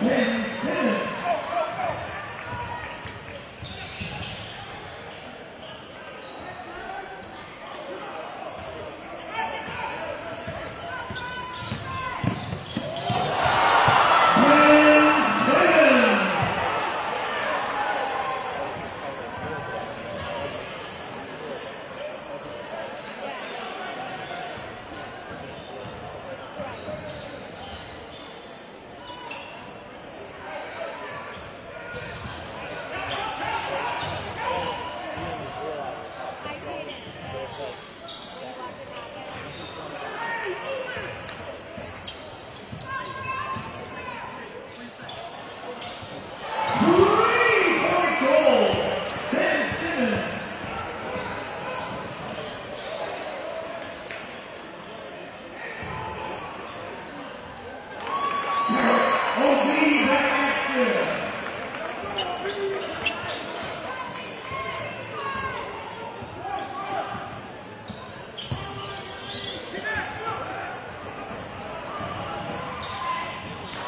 Yeah.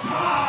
Ah!